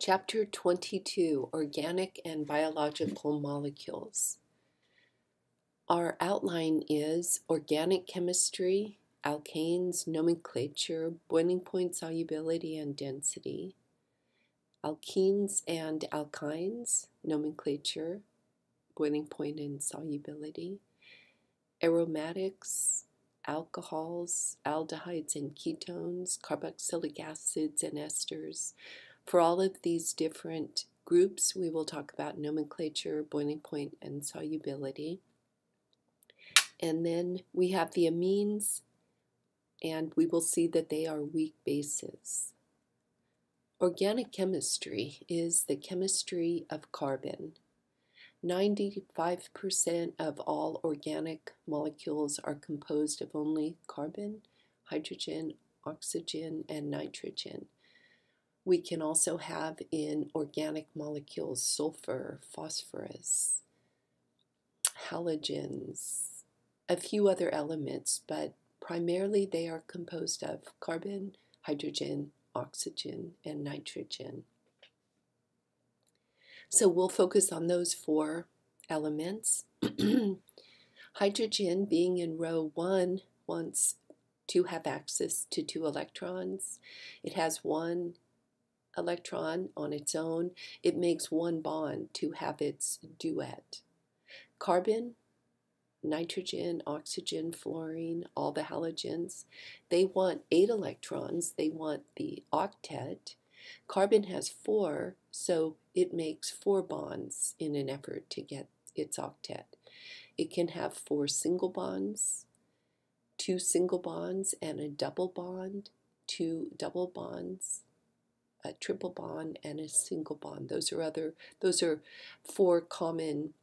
Chapter 22 Organic and Biological Molecules. Our outline is organic chemistry, alkanes, nomenclature, boiling point solubility and density, alkenes and alkynes, nomenclature, boiling point and solubility, aromatics, alcohols, aldehydes and ketones, carboxylic acids and esters, for all of these different groups, we will talk about nomenclature, boiling point, and solubility. And then we have the amines, and we will see that they are weak bases. Organic chemistry is the chemistry of carbon. 95% of all organic molecules are composed of only carbon, hydrogen, oxygen, and nitrogen. We can also have in organic molecules sulfur, phosphorus, halogens, a few other elements, but primarily they are composed of carbon, hydrogen, oxygen, and nitrogen. So we'll focus on those four elements. hydrogen, being in row one, wants to have access to two electrons. It has one electron on its own, it makes one bond to have its duet. Carbon, nitrogen, oxygen, fluorine, all the halogens, they want eight electrons, they want the octet. Carbon has four, so it makes four bonds in an effort to get its octet. It can have four single bonds, two single bonds, and a double bond, two double bonds, a triple bond and a single bond. Those are other those are four common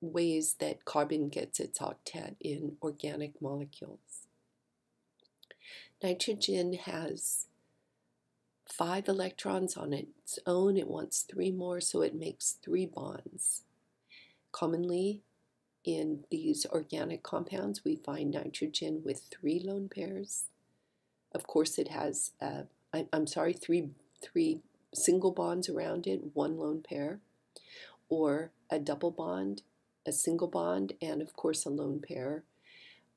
ways that carbon gets its octet in organic molecules. Nitrogen has five electrons on its own. It wants three more, so it makes three bonds. Commonly, in these organic compounds, we find nitrogen with three lone pairs. Of course, it has, uh, I, I'm sorry, three three single bonds around it, one lone pair, or a double bond, a single bond, and of course a lone pair.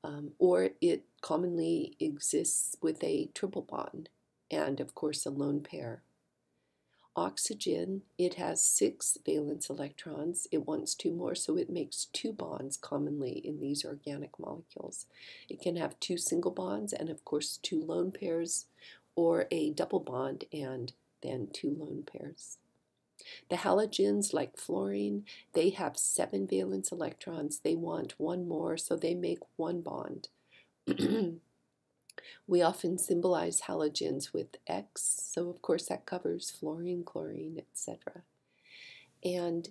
Um, or it commonly exists with a triple bond and of course a lone pair. Oxygen, it has six valence electrons. It wants two more, so it makes two bonds commonly in these organic molecules. It can have two single bonds and, of course, two lone pairs, or a double bond and then two lone pairs. The halogens, like fluorine, they have seven valence electrons. They want one more, so they make one bond. we often symbolize halogens with X, so of course that covers fluorine, chlorine, etc. And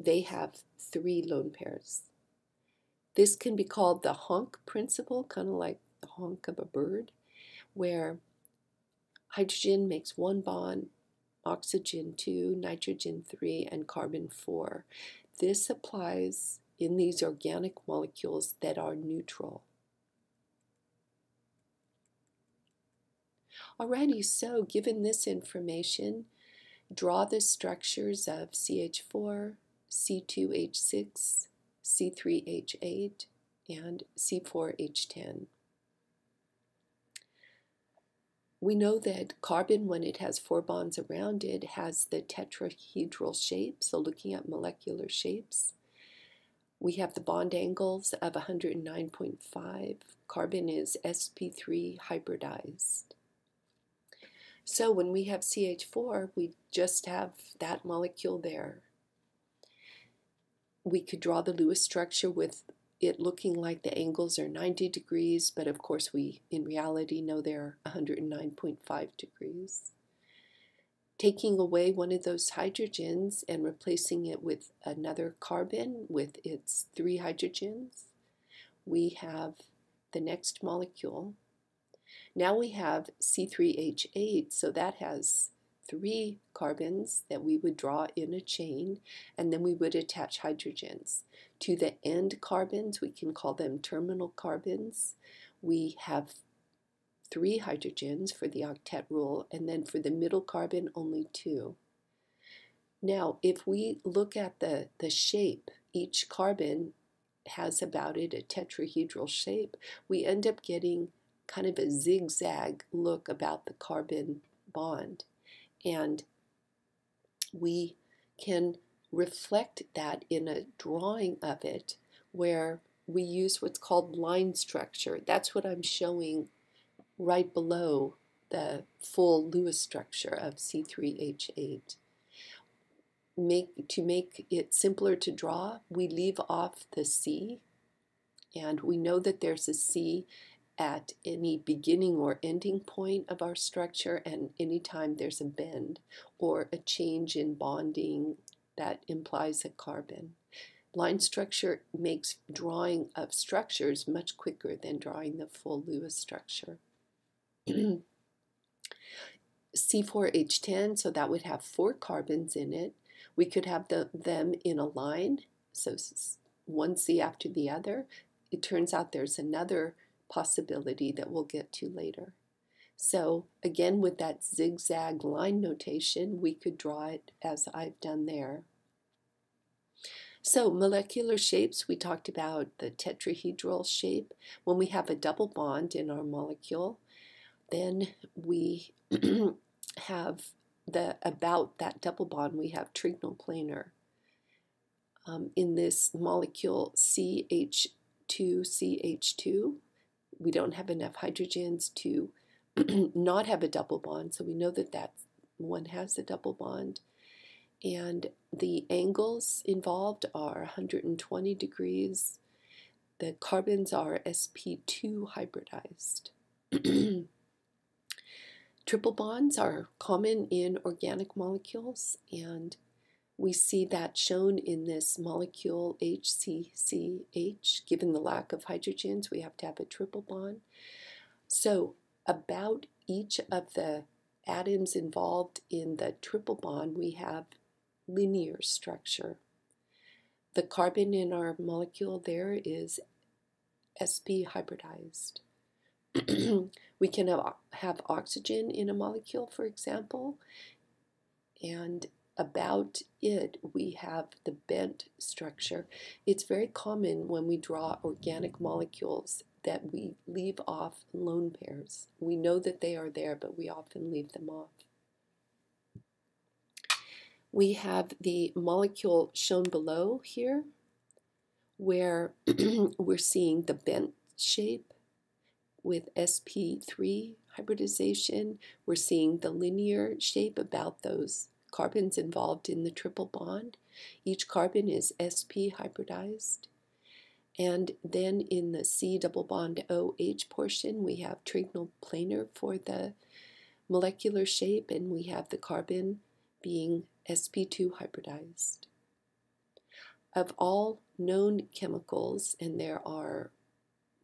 they have three lone pairs. This can be called the HONC principle, kind of like the honk of a bird, where Hydrogen makes one bond, oxygen 2, nitrogen 3, and carbon 4. This applies in these organic molecules that are neutral. Alrighty, so given this information, draw the structures of CH4, C2H6, C3H8, and C4H10. We know that carbon, when it has four bonds around it, has the tetrahedral shape. So looking at molecular shapes, we have the bond angles of 109.5. Carbon is sp3 hybridized. So when we have CH4, we just have that molecule there. We could draw the Lewis structure with it looking like the angles are 90 degrees, but of course we in reality know they're 109.5 degrees. Taking away one of those hydrogens and replacing it with another carbon with its three hydrogens, we have the next molecule. Now we have C3H8, so that has three carbons that we would draw in a chain, and then we would attach hydrogens. To the end carbons, we can call them terminal carbons. We have three hydrogens for the octet rule, and then for the middle carbon, only two. Now, if we look at the, the shape, each carbon has about it a tetrahedral shape, we end up getting kind of a zigzag look about the carbon bond. And we can reflect that in a drawing of it where we use what's called line structure. That's what I'm showing right below the full Lewis structure of C3H8. Make, to make it simpler to draw, we leave off the C, and we know that there's a C at any beginning or ending point of our structure, and anytime there's a bend or a change in bonding that implies a carbon. Line structure makes drawing of structures much quicker than drawing the full Lewis structure. C4H10, so that would have four carbons in it. We could have the, them in a line, so one C after the other. It turns out there's another possibility that we'll get to later. So again, with that zigzag line notation, we could draw it as I've done there. So molecular shapes, we talked about the tetrahedral shape. When we have a double bond in our molecule, then we have the about that double bond, we have trigonal Um, in this molecule CH2CH2, we don't have enough hydrogens to not have a double bond, so we know that that one has a double bond. And the angles involved are 120 degrees. The carbons are sp2 hybridized. Triple bonds are common in organic molecules, and we see that shown in this molecule HCCH. Given the lack of hydrogens, we have to have a triple bond. So, about each of the atoms involved in the triple bond, we have linear structure. The carbon in our molecule there is sp hybridized. we can have, have oxygen in a molecule, for example, and about it we have the bent structure. It's very common when we draw organic molecules that we leave off lone pairs. We know that they are there, but we often leave them off. We have the molecule shown below here, where we're seeing the bent shape with sp3 hybridization, we're seeing the linear shape about those carbons involved in the triple bond. Each carbon is sp hybridized. And then in the C double bond OH portion, we have trigonal planar for the molecular shape, and we have the carbon being sp2 hybridized. Of all known chemicals, and there are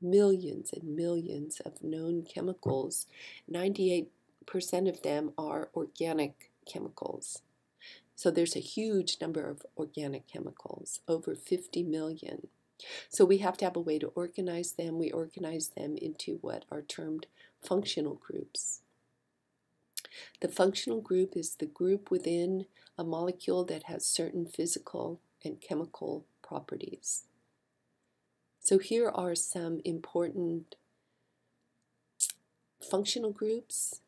millions and millions of known chemicals, 98% of them are organic chemicals. So there's a huge number of organic chemicals, over 50 million. So we have to have a way to organize them. We organize them into what are termed functional groups. The functional group is the group within a molecule that has certain physical and chemical properties. So here are some important functional groups.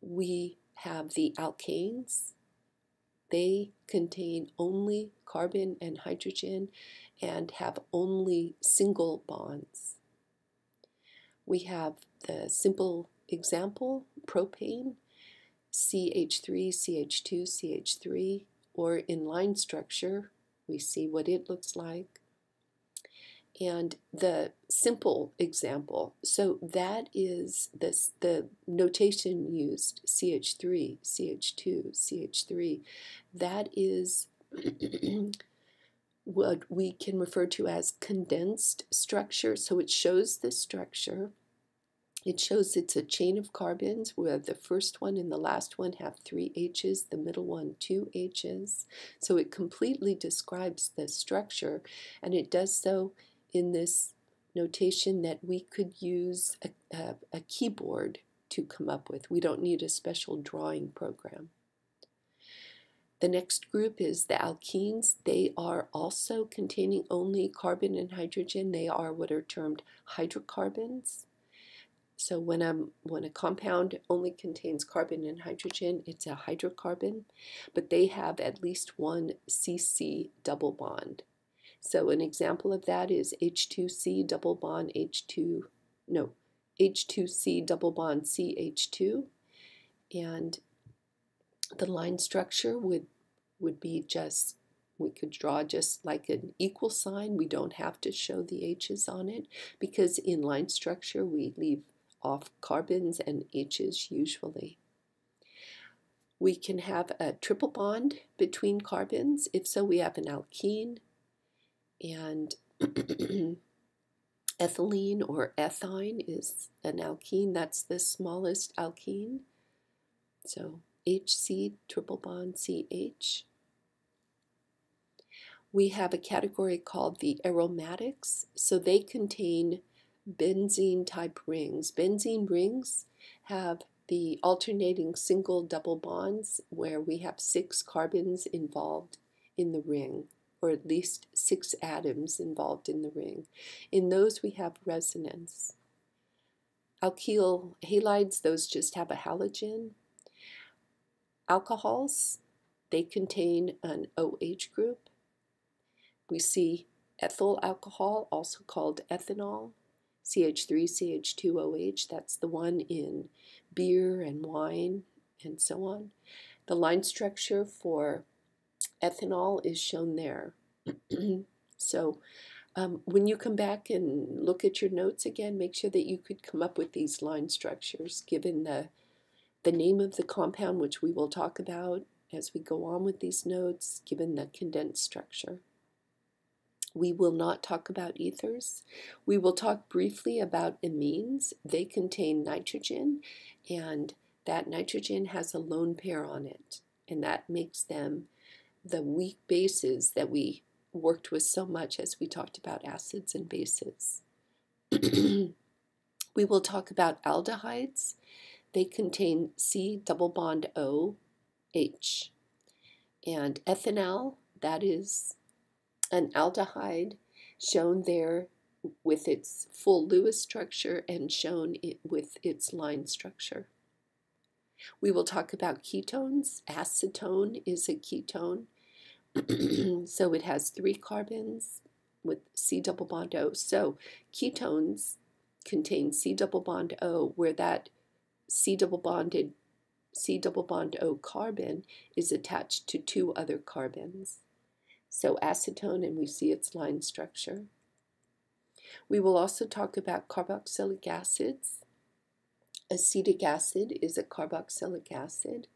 We have the alkanes. They contain only carbon and hydrogen and have only single bonds. We have the simple example, propane, CH3, CH2, CH3, or in line structure, we see what it looks like and the simple example. So that is this the notation used CH3, CH2, CH3. That is what we can refer to as condensed structure. So it shows the structure. It shows it's a chain of carbons where the first one and the last one have three H's, the middle one two H's. So it completely describes the structure and it does so in this notation that we could use a, a, a keyboard to come up with. We don't need a special drawing program. The next group is the alkenes. They are also containing only carbon and hydrogen. They are what are termed hydrocarbons. So when, a when a compound only contains carbon and hydrogen, it's a hydrocarbon, but they have at least one CC double bond. So an example of that is H2C double bond H2, no, H2C double bond CH2. And the line structure would, would be just, we could draw just like an equal sign. We don't have to show the H's on it because in line structure we leave off carbons and H's usually. We can have a triple bond between carbons. If so, we have an alkyne and ethylene or ethyne is an alkyne. That's the smallest alkyne. So HC triple bond CH. We have a category called the aromatics. So they contain benzene type rings. Benzene rings have the alternating single double bonds where we have six carbons involved in the ring, or at least six atoms involved in the ring. In those, we have resonance. Alkyl halides, those just have a halogen. Alcohols, they contain an OH group. We see ethyl alcohol, also called ethanol. CH3CH2OH, that's the one in beer and wine and so on. The line structure for ethanol is shown there. so um, when you come back and look at your notes again, make sure that you could come up with these line structures given the, the name of the compound, which we will talk about as we go on with these notes, given the condensed structure. We will not talk about ethers. We will talk briefly about amines. They contain nitrogen, and that nitrogen has a lone pair on it, and that makes them the weak bases that we worked with so much as we talked about acids and bases. we will talk about aldehydes. They contain C double bond O H. And ethanal, that is an aldehyde shown there with its full Lewis structure and shown with its line structure. We will talk about ketones. Acetone is a ketone. so it has three carbons with C double bond O. So ketones contain C double bond O, where that C double bonded C double bond O carbon is attached to two other carbons so acetone, and we see its line structure. We will also talk about carboxylic acids. Acetic acid is a carboxylic acid.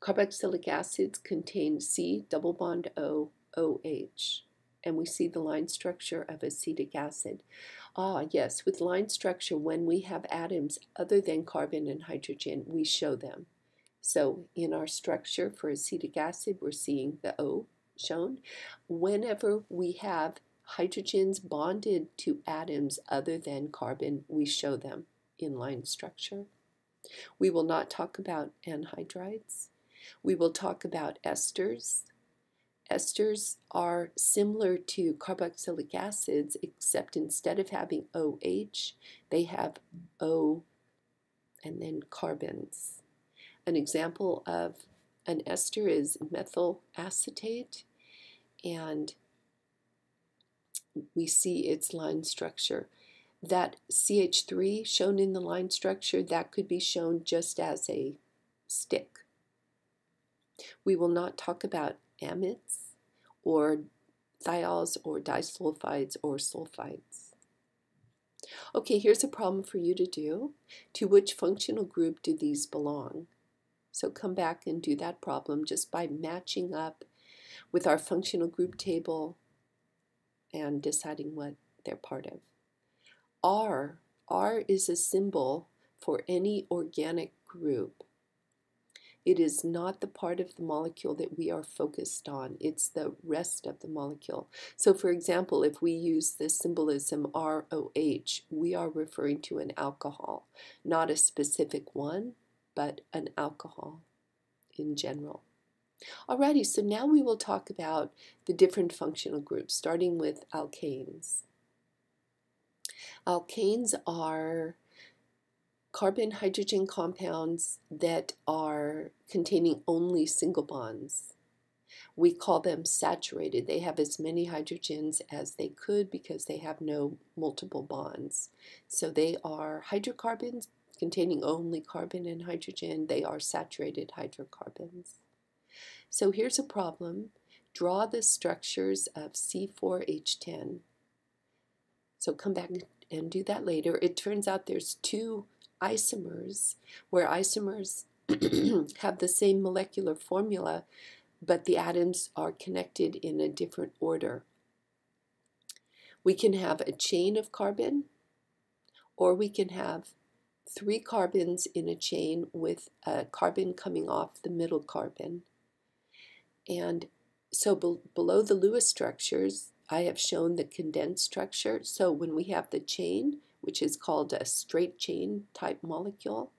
Carboxylic acids contain C double bond O OH, and we see the line structure of acetic acid. Ah, yes, with line structure, when we have atoms other than carbon and hydrogen, we show them. So in our structure for acetic acid, we're seeing the O shown. Whenever we have hydrogens bonded to atoms other than carbon, we show them in line structure. We will not talk about anhydrides. We will talk about esters. Esters are similar to carboxylic acids, except instead of having OH, they have O and then carbons. An example of an ester is methyl acetate, and we see its line structure. That CH3 shown in the line structure, that could be shown just as a stick. We will not talk about amides or thiols or disulfides or sulfides. Okay, here's a problem for you to do. To which functional group do these belong? So come back and do that problem just by matching up with our functional group table and deciding what they're part of. R, R is a symbol for any organic group. It is not the part of the molecule that we are focused on. It's the rest of the molecule. So for example, if we use the symbolism ROH, we are referring to an alcohol, not a specific one, but an alcohol in general. Alrighty, so now we will talk about the different functional groups, starting with alkanes. Uh, Alkanes are carbon hydrogen compounds that are containing only single bonds. We call them saturated. They have as many hydrogens as they could because they have no multiple bonds. So they are hydrocarbons containing only carbon and hydrogen. They are saturated hydrocarbons. So here's a problem. Draw the structures of C4H10. So come back and do that later. It turns out there's two isomers where isomers have the same molecular formula, but the atoms are connected in a different order. We can have a chain of carbon, or we can have three carbons in a chain with a carbon coming off the middle carbon. And so be below the Lewis structures, I have shown the condensed structure. So when we have the chain, which is called a straight chain type molecule,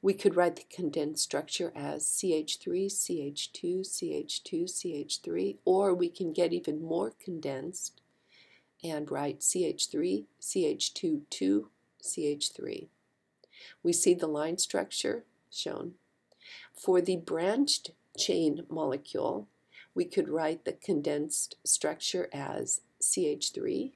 we could write the condensed structure as CH3, CH2, CH2, CH3, or we can get even more condensed and write CH3, CH2, 2, CH3. We see the line structure shown. For the branched chain molecule, we could write the condensed structure as CH3,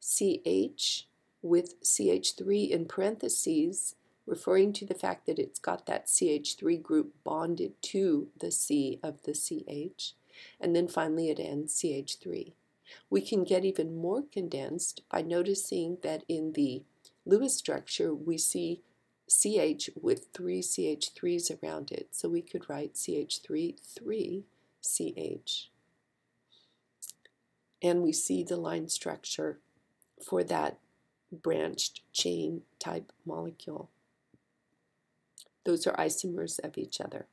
CH with CH3 in parentheses, referring to the fact that it's got that CH3 group bonded to the C of the CH, and then finally it ends CH3. We can get even more condensed by noticing that in the Lewis structure we see CH with three CH3s around it. So we could write CH3, 3 CH. And we see the line structure for that branched chain type molecule. Those are isomers of each other.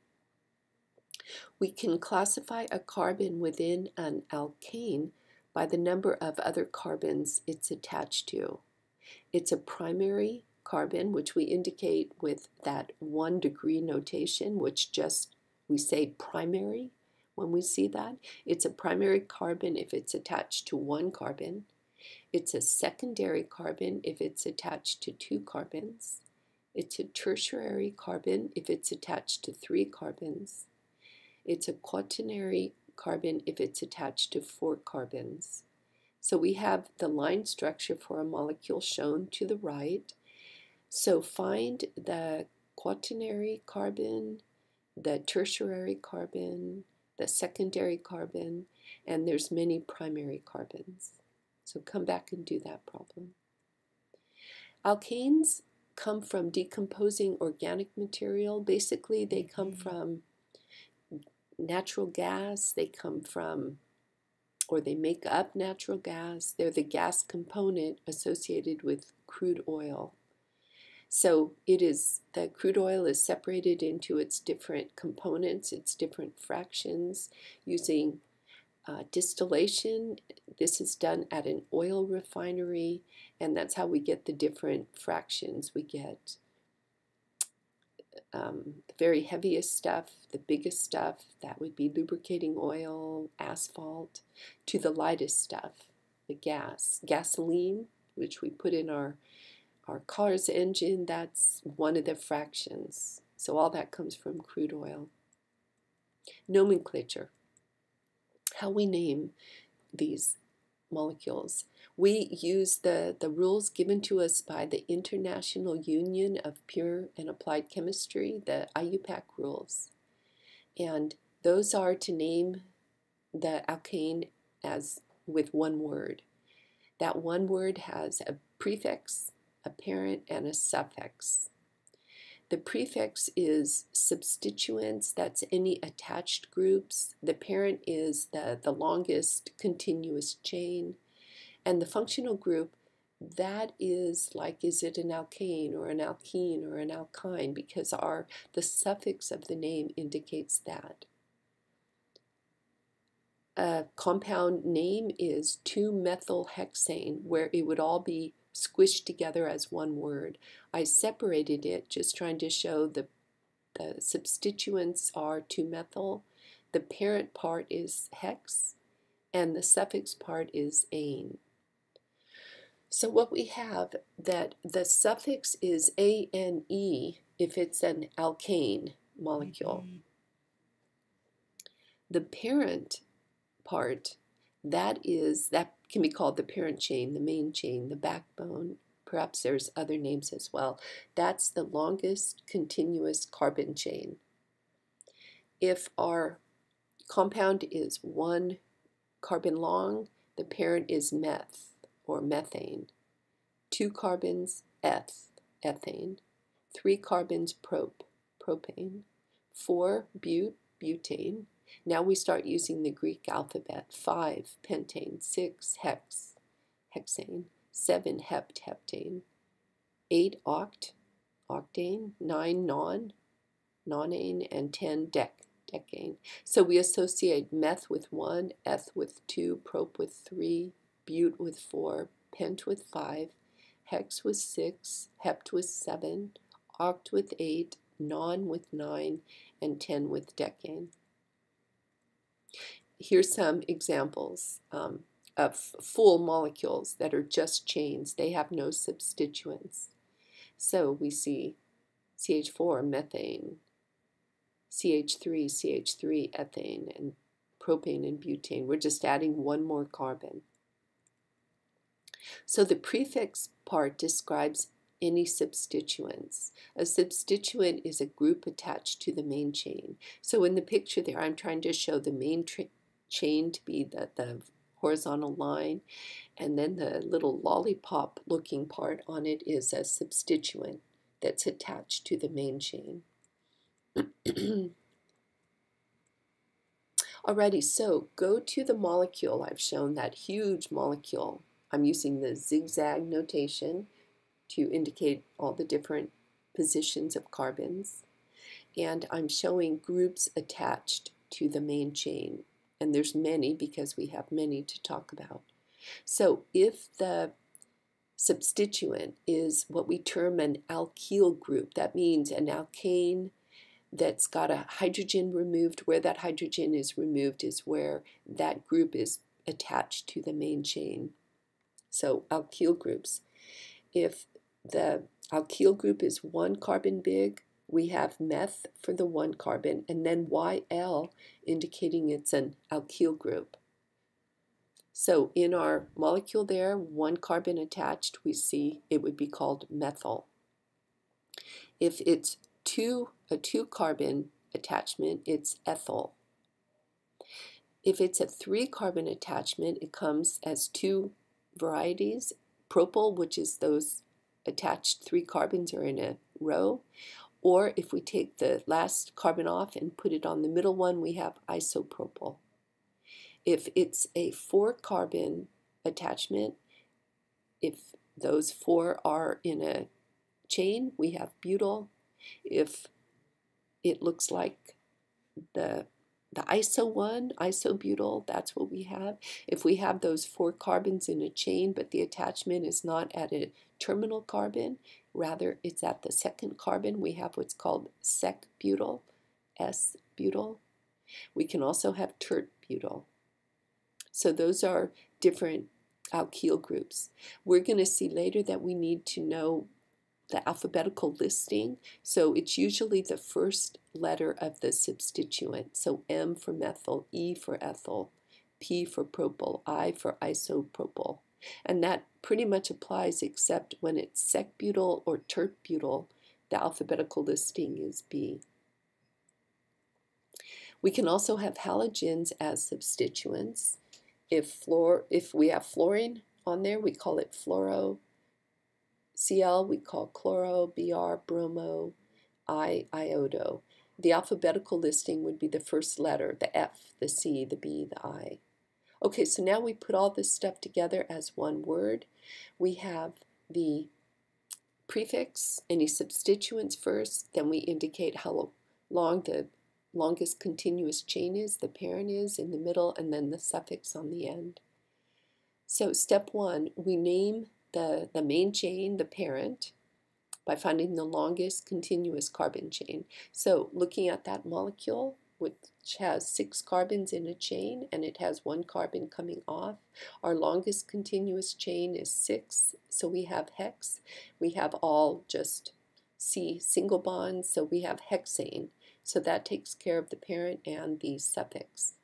We can classify a carbon within an alkane by the number of other carbons it's attached to. It's a primary carbon, which we indicate with that one degree notation, which just we say primary when we see that. It's a primary carbon if it's attached to one carbon. It's a secondary carbon if it's attached to two carbons. It's a tertiary carbon if it's attached to three carbons. It's a quaternary carbon if it's attached to four carbons. So we have the line structure for a molecule shown to the right. So find the quaternary carbon, the tertiary carbon, the secondary carbon, and there's many primary carbons. So come back and do that problem. Alkanes come from decomposing organic material. Basically, they come mm-hmm. from natural gas, they come from, or they make up natural gas. They're the gas component associated with crude oil. So it is the crude oil is separated into its different components, its different fractions using uh, distillation. This is done at an oil refinery, and that's how we get the different fractions. We get um, the very heaviest stuff, the biggest stuff, that would be lubricating oil, asphalt, to the lightest stuff, the gas. Gasoline, which we put in our our car's engine, that's one of the fractions. So all that comes from crude oil. Nomenclature. How we name these molecules. We use the, the rules given to us by the International Union of Pure and Applied Chemistry, the IUPAC rules. And those are to name the alkane as with one word. That one word has a prefix, a parent, and a suffix. The prefix is substituents, that's any attached groups. The parent is the, the longest continuous chain. And the functional group, that is like, is it an alkane or an alkene or an alkyne? Because our the suffix of the name indicates that. A compound name is 2-methylhexane, where it would all be squished together as one word. I separated it just trying to show the, the substituents are 2-methyl, the parent part is hex, and the suffix part is ane. So what we have that the suffix is ane if it's an alkane molecule. Mm -hmm. The parent part, that is that can be called the parent chain, the main chain, the backbone. Perhaps there's other names as well. That's the longest continuous carbon chain. If our compound is one carbon long, the parent is meth or methane. Two carbons, eth, ethane. Three carbons, prop, propane. Four, but, butane. Now we start using the Greek alphabet. Five, pentane. Six, hex, hexane. Seven, hept, heptane. Eight, oct, octane. Nine, non, nonane. And ten, dec, decane. So we associate meth with one, eth with two, prop with three, but with four, pent with five, hex with six, hept with seven, oct with eight, non with nine, and ten with decane. Here's some examples um, of full molecules that are just chains. They have no substituents. So we see CH4 methane, CH3, CH3 ethane, and propane and butane. We're just adding one more carbon. So the prefix part describes any substituents. A substituent is a group attached to the main chain. So in the picture there, I'm trying to show the main chain to be the, the horizontal line, and then the little lollipop looking part on it is a substituent that's attached to the main chain. Alrighty, so go to the molecule I've shown, that huge molecule. I'm using the zigzag notation to indicate all the different positions of carbons. And I'm showing groups attached to the main chain. And there's many because we have many to talk about. So if the substituent is what we term an alkyl group, that means an alkane that's got a hydrogen removed. Where that hydrogen is removed is where that group is attached to the main chain. So alkyl groups. If the alkyl group is one carbon big, we have meth for the one carbon, and then YL indicating it's an alkyl group. So in our molecule there, one carbon attached, we see it would be called methyl. If it's two, a two carbon attachment, it's ethyl. If it's a three carbon attachment, it comes as two varieties, propyl, which is those attached three carbons are in a row, or if we take the last carbon off and put it on the middle one, we have isopropyl. If it's a four carbon attachment, if those four are in a chain, we have butyl. If it looks like the the iso one, isobutyl, that's what we have. If we have those four carbons in a chain, but the attachment is not at a terminal carbon, rather it's at the second carbon, we have what's called sec-butyl, S-butyl. We can also have tert-butyl. So those are different alkyl groups. We're going to see later that we need to know the alphabetical listing. So it's usually the first letter of the substituent. So M for methyl, E for ethyl, P for propyl, I for isopropyl. And that pretty much applies except when it's sec-butyl or tert-butyl, the alphabetical listing is B. We can also have halogens as substituents. If, fluor, if we have fluorine on there, we call it fluoro. Cl we call chloro, Br bromo, I iodo. The alphabetical listing would be the first letter, the F, the C, the B, the I. Okay, so now we put all this stuff together as one word. We have the prefix, any substituents first, then we indicate how long the longest continuous chain is, the parent is in the middle, and then the suffix on the end. So step one, we name the, the main chain, the parent, by finding the longest continuous carbon chain. So looking at that molecule, which has six carbons in a chain and it has one carbon coming off. Our longest continuous chain is six, so we have hex. We have all just C single bonds, so we have hexane. So that takes care of the parent and the suffix.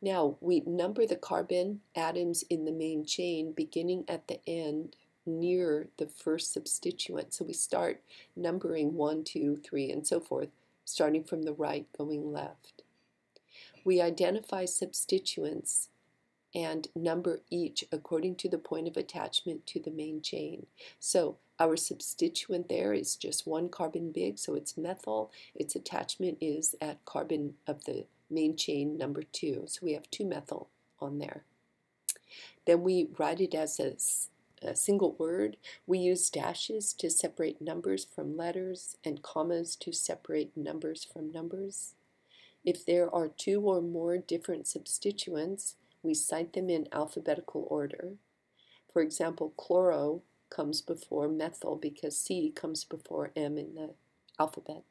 Now we number the carbon atoms in the main chain beginning at the end near the first substituent. So we start numbering one, two, three, and so forth starting from the right going left. We identify substituents and number each according to the point of attachment to the main chain. So our substituent there is just one carbon big, so it's methyl. Its attachment is at carbon of the main chain number two. So we have two methyl on there. Then we write it as a a single word. We use dashes to separate numbers from letters and commas to separate numbers from numbers. If there are two or more different substituents, we cite them in alphabetical order. For example, chloro comes before methyl because C comes before M in the alphabet.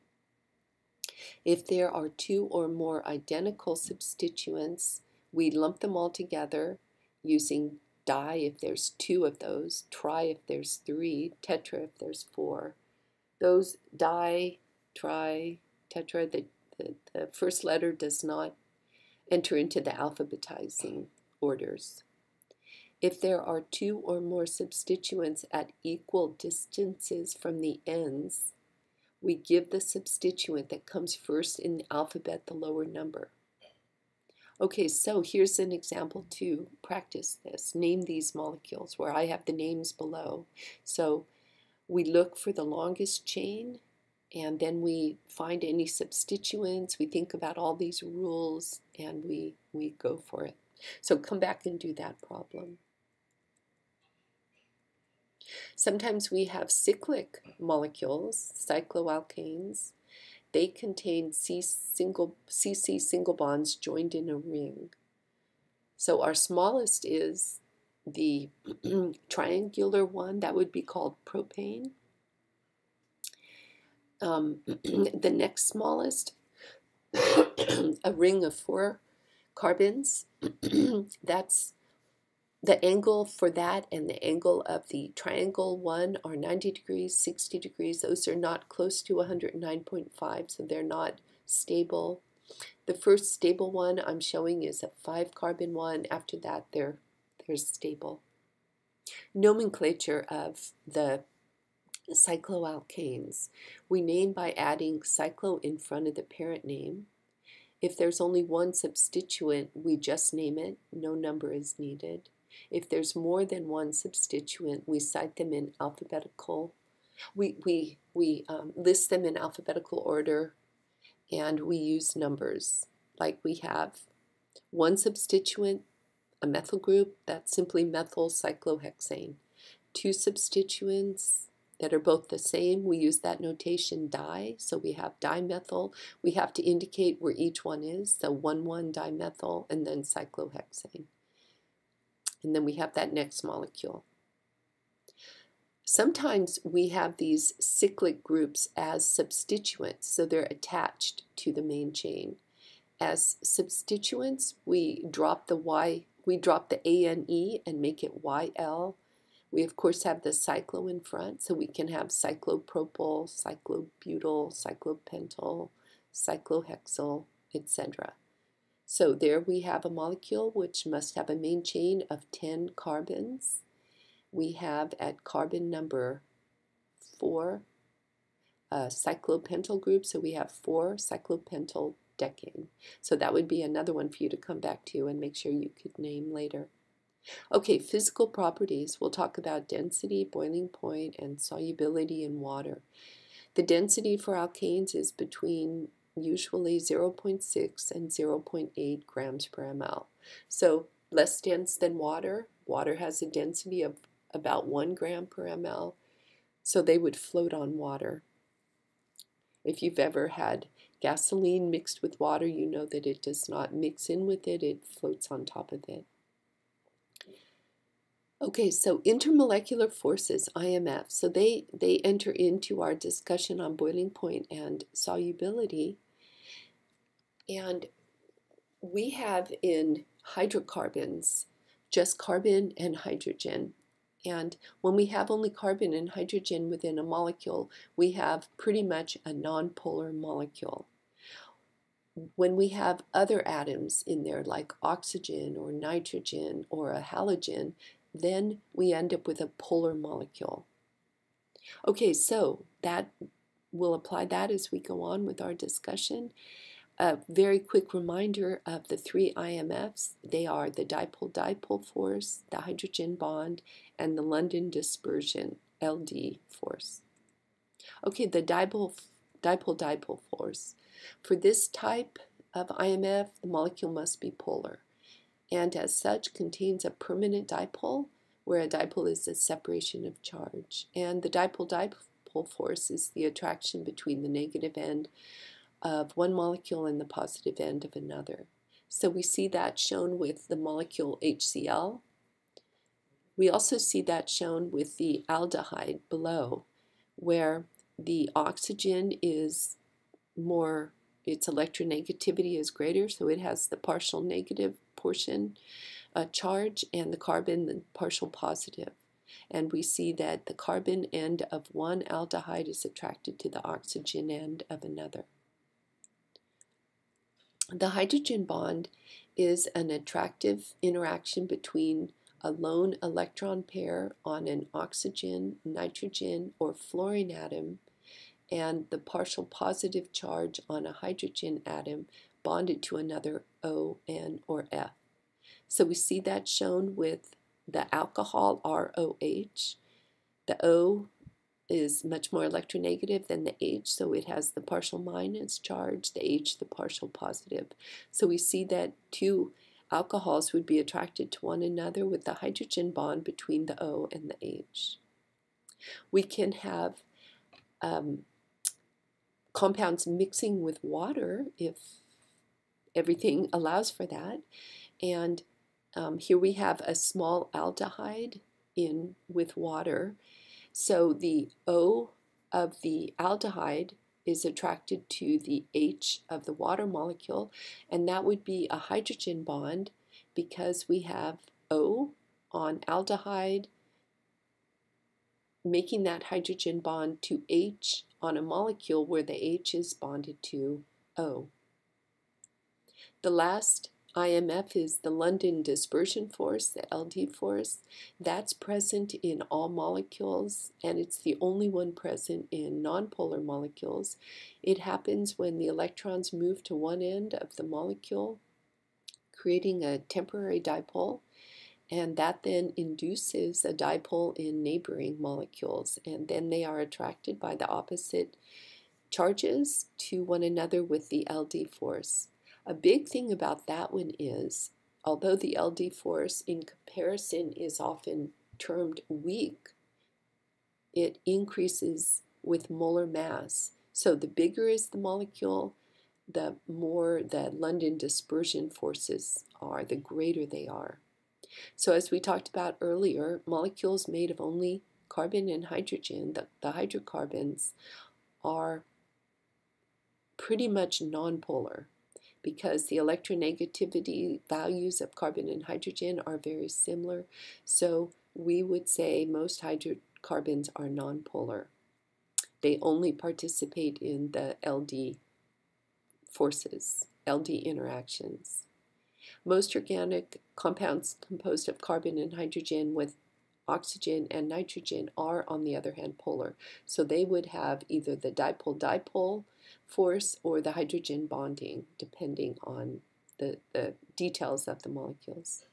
If there are two or more identical substituents, we lump them all together using di if there's two of those, tri if there's three, tetra if there's four. Those di, tri, tetra, the, the, the first letter does not enter into the alphabetizing orders. If there are two or more substituents at equal distances from the ends, we give the substituent that comes first in the alphabet the lower number. Okay, so here's an example to practice this. Name these molecules where I have the names below. So we look for the longest chain and then we find any substituents. We think about all these rules and we, we go for it. So come back and do that problem. Sometimes we have cyclic molecules, cycloalkanes, they contain C single, CC single bonds joined in a ring. So our smallest is the triangular one, that would be called propane. Um, the next smallest, a ring of four carbons, that's the angle for that and the angle of the triangle one are 90 degrees, 60 degrees. Those are not close to 109.5, so they're not stable. The first stable one I'm showing is a five carbon one. After that, they're, they're stable. Nomenclature of the cycloalkanes. We name by adding cyclo in front of the parent name. If there's only one substituent, we just name it. No number is needed. If there's more than one substituent, we cite them in alphabetical, we, we, we um, list them in alphabetical order and we use numbers. Like we have one substituent, a methyl group, that's simply methyl cyclohexane. Two substituents that are both the same, we use that notation di, so we have dimethyl. We have to indicate where each one is, so 1,1-dimethyl and then cyclohexane. And then we have that next molecule. Sometimes we have these cyclic groups as substituents, so they're attached to the main chain. As substituents, we drop the Y, we drop the ANE and make it YL. We of course have the cyclo in front, so we can have cyclopropyl, cyclobutyl, cyclopentyl, cyclohexyl, etc. So there we have a molecule which must have a main chain of 10 carbons. We have at carbon number 4 a cyclopentyl group, so we have 4 cyclopentyl decane. So that would be another one for you to come back to and make sure you could name later. Okay, physical properties. We'll talk about density, boiling point, and solubility in water. The density for alkanes is between usually 0.6 and 0.8 grams per ml. So less dense than water. Water has a density of about 1 gram per ml, so they would float on water. If you've ever had gasoline mixed with water, you know that it does not mix in with it, it floats on top of it. Okay, so intermolecular forces, IMF, so they, they enter into our discussion on boiling point and solubility And we have in hydrocarbons just carbon and hydrogen. And when we have only carbon and hydrogen within a molecule, we have pretty much a nonpolar molecule. When we have other atoms in there, like oxygen or nitrogen or a halogen, then we end up with a polar molecule. Okay, so that we'll apply that as we go on with our discussion. A very quick reminder of the three IMFs. They are the dipole-dipole force, the hydrogen bond, and the London dispersion, LD force. Okay, the dipole-dipole force. For this type of IMF, the molecule must be polar, and as such contains a permanent dipole, where a dipole is a separation of charge. And the dipole-dipole force is the attraction between the negative end of one molecule and the positive end of another. So we see that shown with the molecule HCl. We also see that shown with the aldehyde below, where the oxygen is more, its electronegativity is greater, so it has the partial negative portion uh, charge, and the carbon, the partial positive. And we see that the carbon end of one aldehyde is attracted to the oxygen end of another. The hydrogen bond is an attractive interaction between a lone electron pair on an oxygen, nitrogen, or fluorine atom and the partial positive charge on a hydrogen atom bonded to another O, N, or F. So we see that shown with the alcohol ROH. The O is much more electronegative than the H, so it has the partial minus charge, the H the partial positive. So we see that two alcohols would be attracted to one another with the hydrogen bond between the O and the H. We can have um, compounds mixing with water if everything allows for that. And um, here we have a small aldehyde in with water so the O of the aldehyde is attracted to the H of the water molecule, and that would be a hydrogen bond because we have O on aldehyde making that hydrogen bond to H on a molecule where the H is bonded to O. The last IMF is the London dispersion force, the LD force. That's present in all molecules, and it's the only one present in nonpolar molecules. It happens when the electrons move to one end of the molecule, creating a temporary dipole, and that then induces a dipole in neighboring molecules, and then they are attracted by the opposite charges to one another with the LD force. A big thing about that one is, although the LD force in comparison is often termed weak, it increases with molar mass. So the bigger is the molecule, the more the London dispersion forces are, the greater they are. So as we talked about earlier, molecules made of only carbon and hydrogen, the, the hydrocarbons, are pretty much nonpolar because the electronegativity values of carbon and hydrogen are very similar. So we would say most hydrocarbons are nonpolar. They only participate in the LD forces, LD interactions. Most organic compounds composed of carbon and hydrogen with oxygen and nitrogen are, on the other hand, polar. So they would have either the dipole-dipole force or the hydrogen bonding, depending on the, the details of the molecules.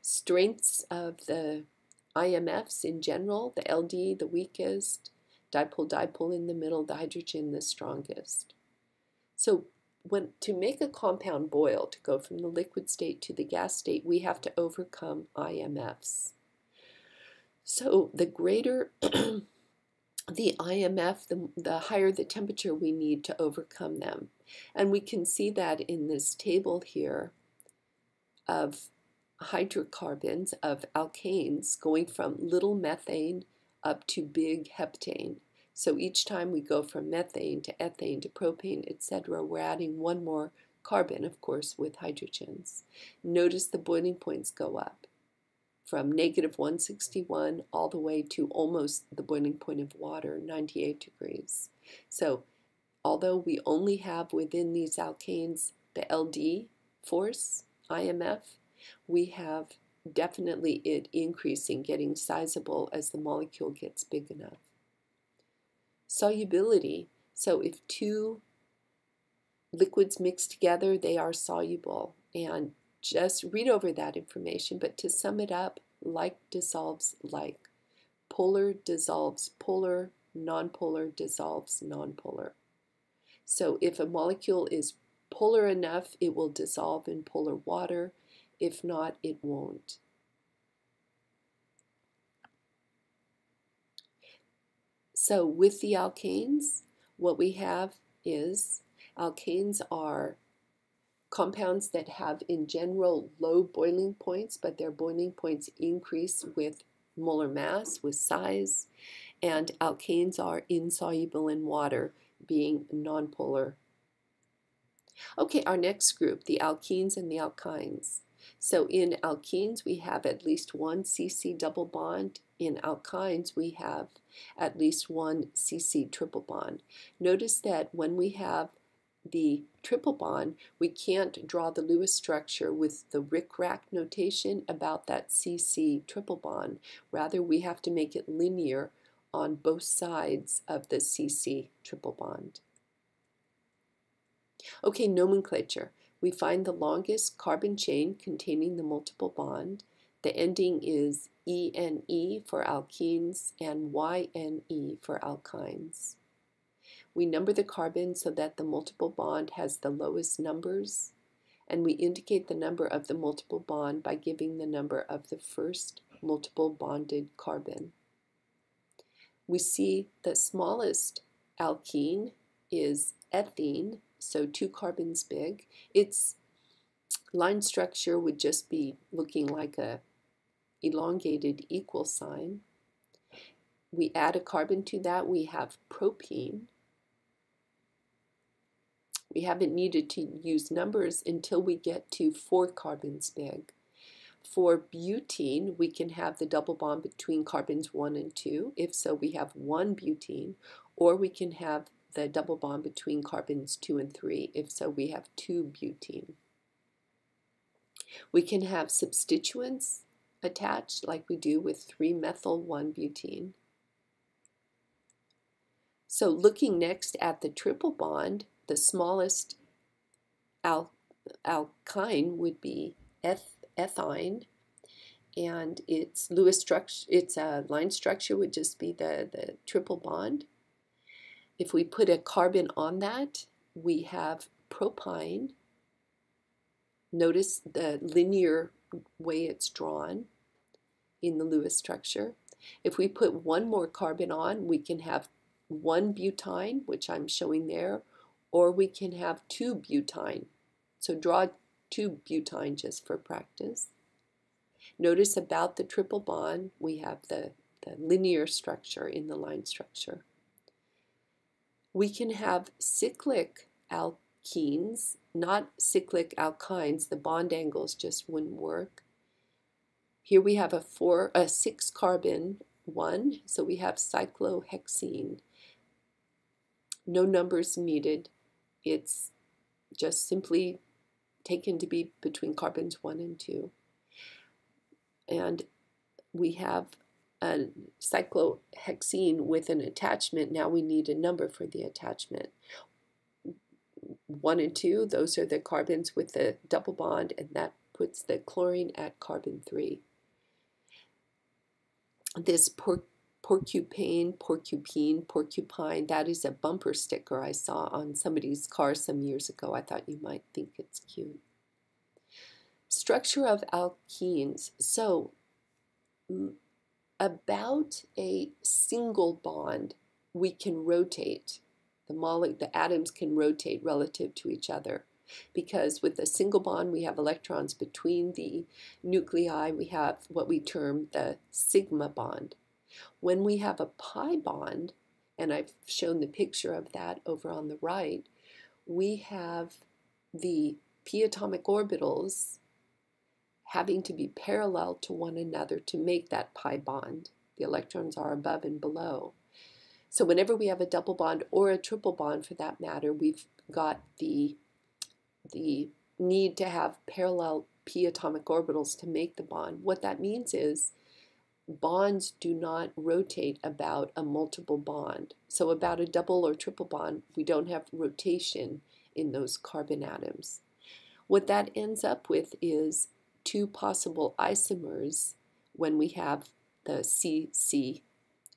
Strengths of the IMFs in general, the LD the weakest, dipole-dipole in the middle, the hydrogen the strongest. So when to make a compound boil, to go from the liquid state to the gas state, we have to overcome IMFs. So the greater the IMF, the, the higher the temperature we need to overcome them. And we can see that in this table here of hydrocarbons, of alkanes, going from little methane up to big heptane. So each time we go from methane to ethane to propane, etc., we're adding one more carbon, of course, with hydrogens. Notice the boiling points go up from negative 161 all the way to almost the boiling point of water, 98 degrees. So although we only have within these alkanes the LD force, IMF, we have definitely it increasing, getting sizable as the molecule gets big enough. Solubility, so if two liquids mix together, they are soluble. And just read over that information, but to sum it up, like dissolves like. Polar dissolves polar, nonpolar dissolves nonpolar. So if a molecule is polar enough, it will dissolve in polar water. If not, it won't. So with the alkanes, what we have is alkanes are compounds that have in general low boiling points, but their boiling points increase with molar mass, with size, and alkanes are insoluble in water, being nonpolar. Okay, our next group, the alkenes and the alkynes. So in alkenes, we have at least one CC double bond. In alkynes, we have at least one CC triple bond. Notice that when we have the triple bond, we can't draw the Lewis structure with the Rick-Rack notation about that CC triple bond. Rather, we have to make it linear on both sides of the CC triple bond. Okay, nomenclature. We find the longest carbon chain containing the multiple bond. The ending is ENE for alkenes and YNE for alkynes. We number the carbon so that the multiple bond has the lowest numbers, and we indicate the number of the multiple bond by giving the number of the first multiple bonded carbon. We see the smallest alkene is ethene, so two carbons big. Its line structure would just be looking like a elongated equal sign. We add a carbon to that, we have propene. We haven't needed to use numbers until we get to four carbons big. For butene, we can have the double bond between carbons 1 and 2. If so, we have one butene, or we can have the double bond between carbons 2 and 3. If so, we have two butene. We can have substituents attached like we do with 3-methyl-1-butene. So looking next at the triple bond, the smallest al alkyne would be eth ethyne, and its Lewis structure, its uh, line structure would just be the, the triple bond. If we put a carbon on that, we have propyne. Notice the linear way it's drawn in the Lewis structure. If we put one more carbon on, we can have one butyne, which I'm showing there, or we can have two butyne. So draw two butyne just for practice. Notice about the triple bond, we have the, the linear structure in the line structure. We can have cyclic alkenes, not cyclic alkynes. The bond angles just wouldn't work. Here we have a four, a six carbon one, so we have cyclohexene. No numbers needed it's just simply taken to be between carbons 1 and 2. And we have a cyclohexene with an attachment. Now we need a number for the attachment. 1 and 2, those are the carbons with the double bond, and that puts the chlorine at carbon 3. This porcupine, porcupine, porcupine. That is a bumper sticker I saw on somebody's car some years ago. I thought you might think it's cute. Structure of alkenes. So, about a single bond, we can rotate. The, mole- the atoms can rotate relative to each other because with a single bond we have electrons between the nuclei we have what we term the sigma bond when we have a pi bond, and I've shown the picture of that over on the right, we have the p atomic orbitals having to be parallel to one another to make that pi bond. The electrons are above and below. So whenever we have a double bond or a triple bond for that matter, we've got the, the need to have parallel p atomic orbitals to make the bond. What that means is bonds do not rotate about a multiple bond. So about a double or triple bond, we don't have rotation in those carbon atoms. What that ends up with is two possible isomers when we have the CC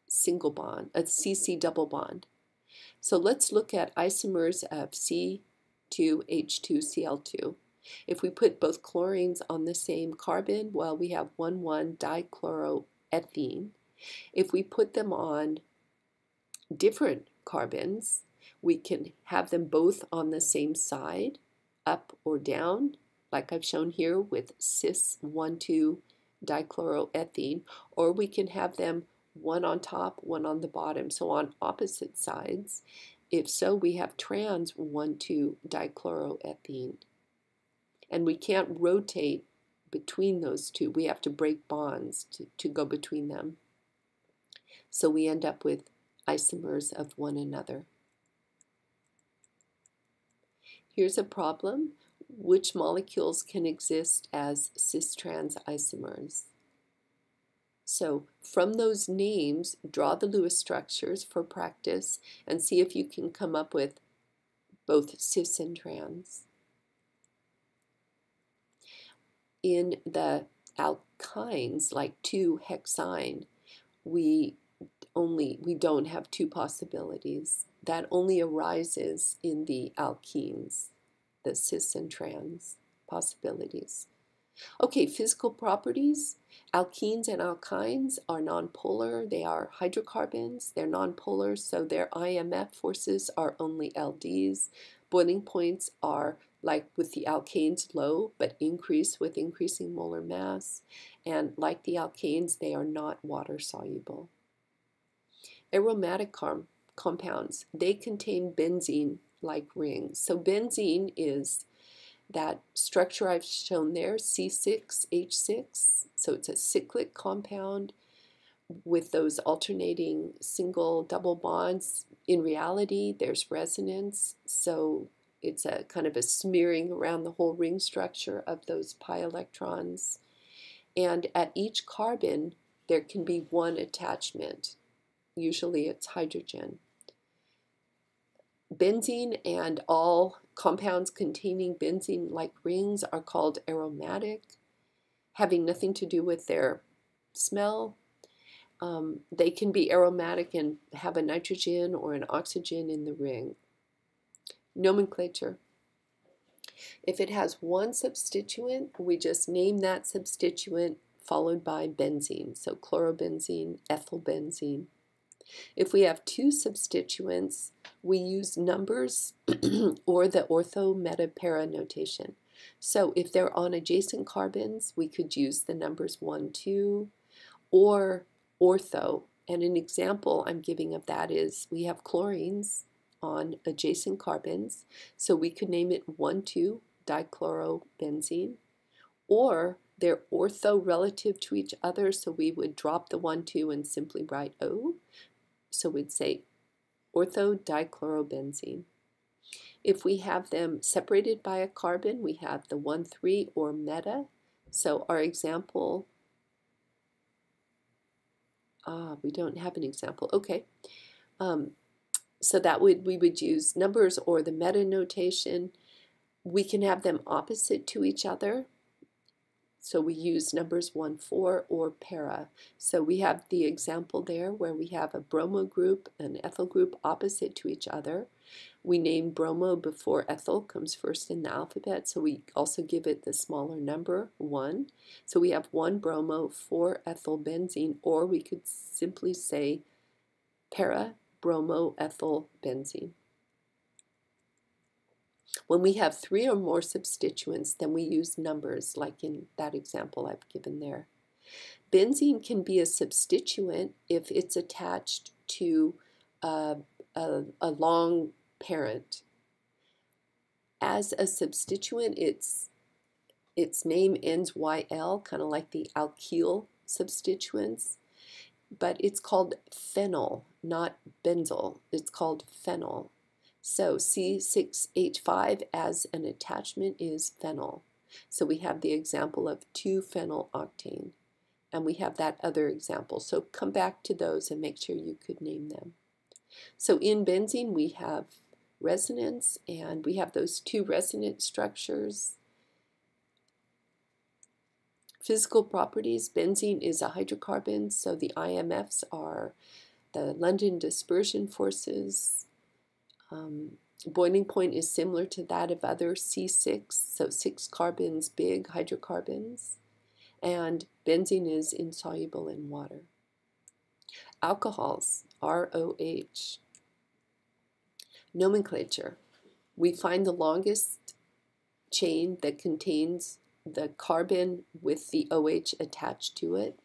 single bond, a CC double bond. So let's look at isomers of C2H2Cl2. If we put both chlorines on the same carbon, well, we have 1,1-dichloroethene. If we put them on different carbons, we can have them both on the same side, up or down, like I've shown here with cis 1,2 dichloroethene, or we can have them one on top, one on the bottom, so on opposite sides. If so, we have trans 1,2 dichloroethene. And we can't rotate between those two. We have to break bonds to, to go between them. So we end up with isomers of one another. Here's a problem. Which molecules can exist as cis-trans isomers? So from those names, draw the Lewis structures for practice and see if you can come up with both cis and trans. In the alkynes, like 2-hexyne, we only we don't have two possibilities. That only arises in the alkenes, the cis and trans possibilities. Okay, physical properties. Alkenes and alkynes are nonpolar. They are hydrocarbons. They're nonpolar, so their IMF forces are only LDs. Boiling points are like with the alkanes low, but increase with increasing molar mass. And like the alkanes, they are not water soluble. Aromatic com compounds, they contain benzene like rings. So benzene is that structure I've shown there, C6H6. So it's a cyclic compound with those alternating single double bonds. In reality, there's resonance, so it's a kind of a smearing around the whole ring structure of those pi electrons. And at each carbon, there can be one attachment. Usually it's hydrogen. Benzene and all compounds containing benzene-like rings are called aromatic, having nothing to do with their smell. Um, they can be aromatic and have a nitrogen or an oxygen in the ring. Nomenclature. If it has one substituent, we just name that substituent followed by benzene. So chlorobenzene, ethylbenzene. If we have two substituents, we use numbers or the ortho meta para notation. So if they're on adjacent carbons, we could use the numbers 1, 2, or ortho. And an example I'm giving of that is we have chlorines on adjacent carbons, so we could name it 1, 2 dichlorobenzene, or they're ortho relative to each other, so we would drop the 1, 2 and simply write O. So we'd say orthodichlorobenzene. If we have them separated by a carbon, we have the 1,3 or meta. So our example, ah, we don't have an example. Okay. Um, so that would we would use numbers or the meta notation. We can have them opposite to each other. So we use numbers 1, 4 or para. So we have the example there where we have a bromo group and ethyl group opposite to each other. We name bromo before ethyl comes first in the alphabet, so we also give it the smaller number, 1. So we have 1 bromo, 4 ethyl benzene, or we could simply say para bromo benzene. When we have three or more substituents, then we use numbers, like in that example I've given there. Benzene can be a substituent if it's attached to a, a, a long parent. As a substituent, its, its name ends YL, kind of like the alkyl substituents, but it's called phenyl, not benzyl. It's called phenyl. So C6H5 as an attachment is phenyl. So we have the example of 2-phenyl octane and we have that other example. So come back to those and make sure you could name them. So in benzene we have resonance and we have those two resonance structures. Physical properties, benzene is a hydrocarbon, so the IMFs are the London dispersion forces. Um, boiling point is similar to that of other C6, so six carbons, big hydrocarbons and benzene is insoluble in water. Alcohols, ROH. Nomenclature. We find the longest chain that contains the carbon with the OH attached to it.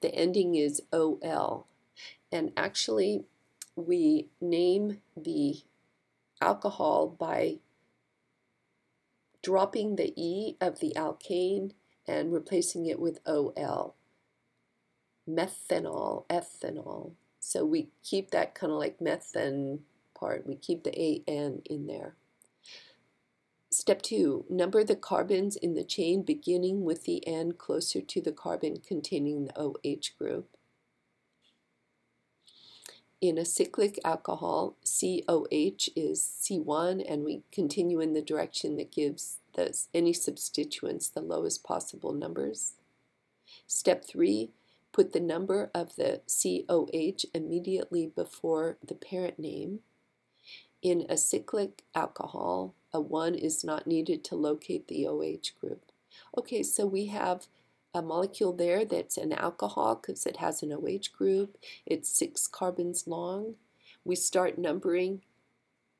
The ending is OL. And actually, we name the alcohol by dropping the E of the alkane and replacing it with OL. Methanol, ethanol. So we keep that kind of like methan part. We keep the AN in there. Step two, number the carbons in the chain beginning with the end closer to the carbon containing the OH group. In a cyclic alcohol, COH is C1, and we continue in the direction that gives the, any substituents the lowest possible numbers. Step three, put the number of the COH immediately before the parent name. In a cyclic alcohol, a 1 is not needed to locate the OH group. Okay, so we have a molecule there that's an alcohol because it has an OH group. It's six carbons long. We start numbering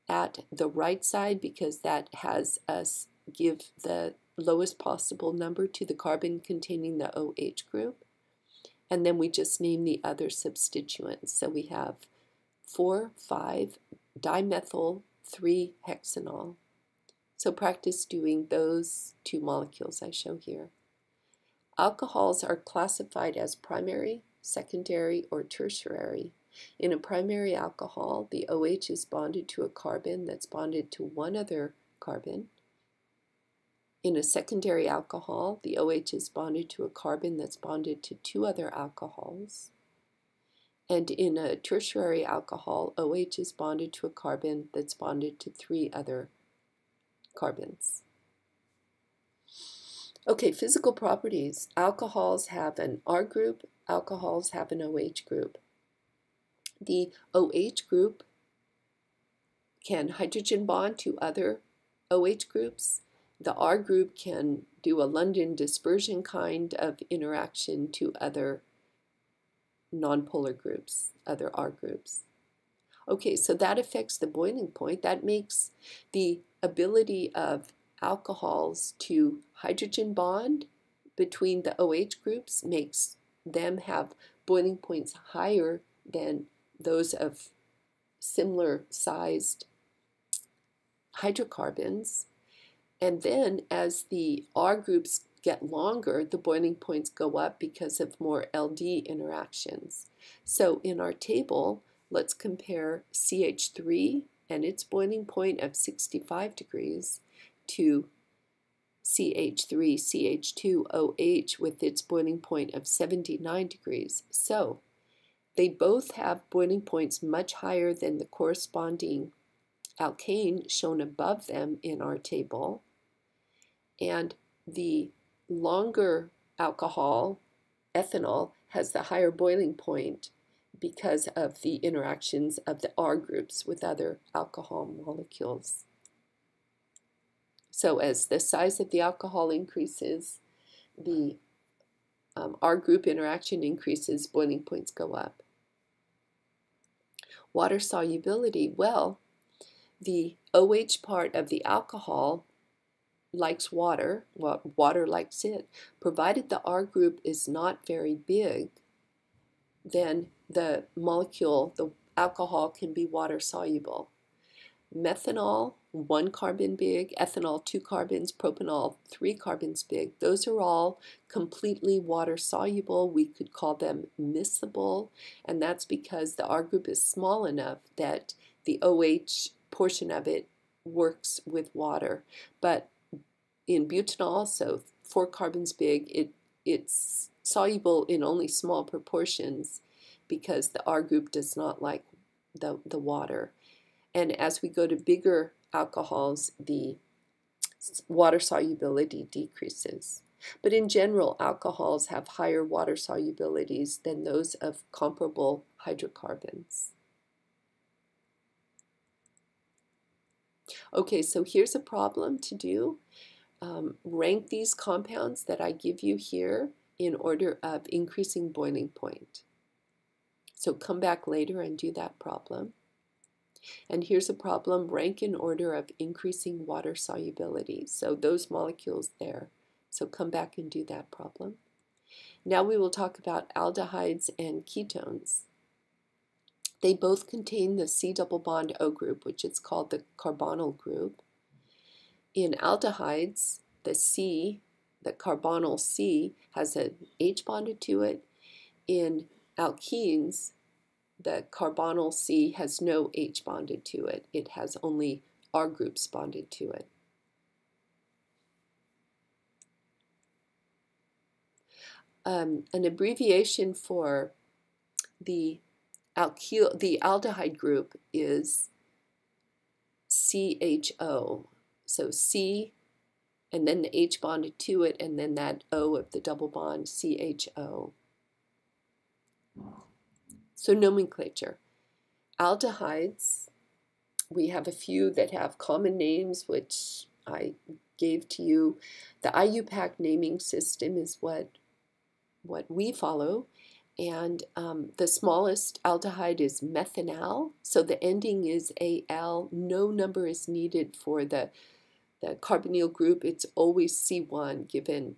at the right side because that has us give the lowest possible number to the carbon containing the OH group. And then we just name the other substituents. So we have 4, 5, dimethyl, 3 hexanol. So practice doing those two molecules I show here. Alcohols are classified as primary, secondary, or tertiary. In a primary alcohol, the OH is bonded to a carbon that's bonded to one other carbon, in a secondary alcohol, the OH is bonded to a carbon that's bonded to two other alcohols. And in a tertiary alcohol, OH is bonded to a carbon that's bonded to three other carbons. Okay, physical properties. Alcohols have an R group, alcohols have an OH group. The OH group can hydrogen bond to other OH groups the R group can do a London dispersion kind of interaction to other nonpolar groups, other R groups. Okay, so that affects the boiling point. That makes the ability of alcohols to hydrogen bond between the OH groups makes them have boiling points higher than those of similar sized hydrocarbons. And then as the R groups get longer, the boiling points go up because of more LD interactions. So in our table, let's compare CH3 and its boiling point of 65 degrees to CH3, CH2, OH with its boiling point of 79 degrees. So they both have boiling points much higher than the corresponding alkane shown above them in our table. And the longer alcohol, ethanol, has the higher boiling point because of the interactions of the R groups with other alcohol molecules. So as the size of the alcohol increases, the um, R group interaction increases, boiling points go up. Water solubility, well, the OH part of the alcohol likes water, well, water likes it, provided the R group is not very big, then the molecule, the alcohol, can be water soluble. Methanol one carbon big, ethanol two carbons, propanol three carbons big. Those are all completely water soluble. We could call them miscible, and that's because the R group is small enough that the OH portion of it works with water. But in butanol, so four carbons big, it it's soluble in only small proportions because the R group does not like the, the water. And as we go to bigger alcohols, the water solubility decreases. But in general, alcohols have higher water solubilities than those of comparable hydrocarbons. Okay, so here's a problem to do. Um, rank these compounds that I give you here in order of increasing boiling point. So come back later and do that problem. And here's a problem, rank in order of increasing water solubility. So those molecules there. So come back and do that problem. Now we will talk about aldehydes and ketones. They both contain the C double bond O group, which is called the carbonyl group. In aldehydes, the C, the carbonyl C, has an H bonded to it. In alkenes, the carbonyl C has no H bonded to it. It has only R groups bonded to it. Um, an abbreviation for the alkyl, the aldehyde group is CHO. So C and then the H bonded to it and then that O of the double bond CHO. So nomenclature. Aldehydes, we have a few that have common names, which I gave to you. The IUPAC naming system is what, what we follow. And um, the smallest aldehyde is methanal. So the ending is AL. No number is needed for the, the carbonyl group. It's always C1 given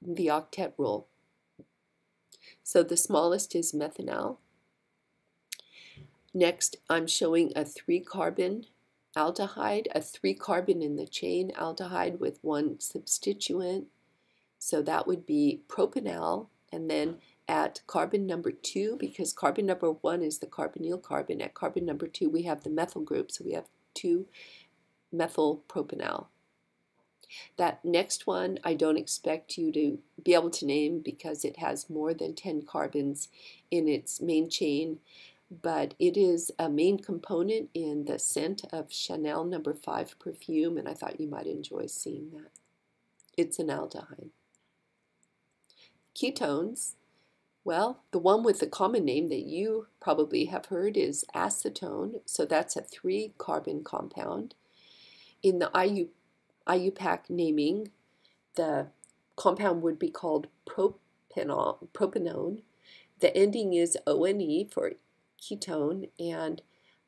the octet rule. So the smallest is methanal. Next, I'm showing a three carbon aldehyde, a three carbon in the chain aldehyde with one substituent. So that would be propanal, and then at carbon number two, because carbon number one is the carbonyl carbon, at carbon number two we have the methyl group, so we have two methyl propanal. That next one I don't expect you to be able to name because it has more than 10 carbons in its main chain, but it is a main component in the scent of Chanel number no. 5 perfume, and I thought you might enjoy seeing that. It's an aldehyde. Ketones, well, the one with the common name that you probably have heard is acetone, so that's a three carbon compound. In the IU IUPAC naming, the compound would be called propanol, propanone. The ending is ONE for ketone, and